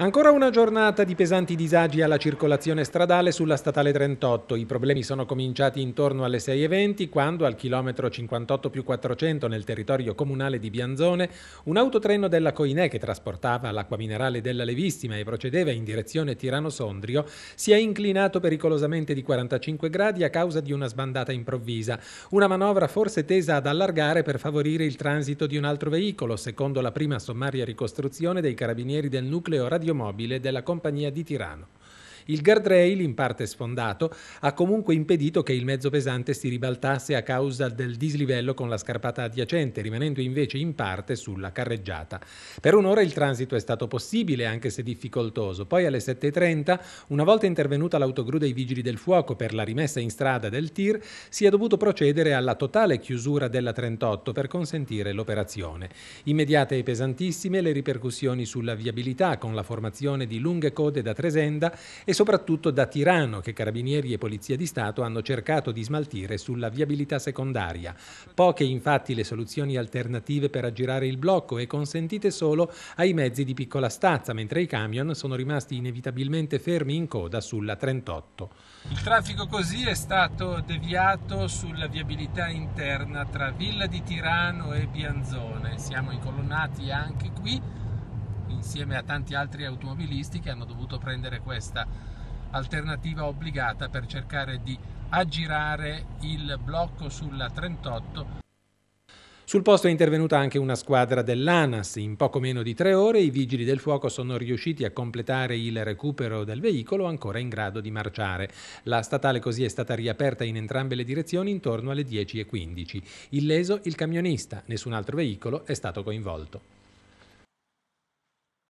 Ancora una giornata di pesanti disagi alla circolazione stradale sulla statale 38. I problemi sono cominciati intorno alle 6.20 quando al chilometro 58 più 400 nel territorio comunale di Bianzone un autotreno della Coinè che trasportava l'acqua minerale della Levissima e procedeva in direzione Tirano-Sondrio si è inclinato pericolosamente di 45 gradi a causa di una sbandata improvvisa. Una manovra forse tesa ad allargare per favorire il transito di un altro veicolo, secondo la prima sommaria ricostruzione dei carabinieri del nucleo radio radiomobile della compagnia di Tirano. Il guardrail, in parte sfondato, ha comunque impedito che il mezzo pesante si ribaltasse a causa del dislivello con la scarpata adiacente, rimanendo invece in parte sulla carreggiata. Per un'ora il transito è stato possibile, anche se difficoltoso. Poi alle 7.30, una volta intervenuta l'autogru dei Vigili del Fuoco per la rimessa in strada del tir, si è dovuto procedere alla totale chiusura della 38 per consentire l'operazione. Immediate e pesantissime le ripercussioni sulla viabilità, con la formazione di lunghe code da Tresenda e soprattutto da Tirano che Carabinieri e Polizia di Stato hanno cercato di smaltire sulla viabilità secondaria. Poche infatti le soluzioni alternative per aggirare il blocco e consentite solo ai mezzi di piccola stazza, mentre i camion sono rimasti inevitabilmente fermi in coda sulla 38. Il traffico così è stato deviato sulla viabilità interna tra Villa di Tirano e Bianzone. Siamo incolonnati anche qui insieme a tanti altri automobilisti che hanno dovuto prendere questa alternativa obbligata per cercare di aggirare il blocco sulla 38. Sul posto è intervenuta anche una squadra dell'ANAS. In poco meno di tre ore i vigili del fuoco sono riusciti a completare il recupero del veicolo ancora in grado di marciare. La statale così è stata riaperta in entrambe le direzioni intorno alle 10.15. Illeso il camionista, nessun altro veicolo è stato coinvolto.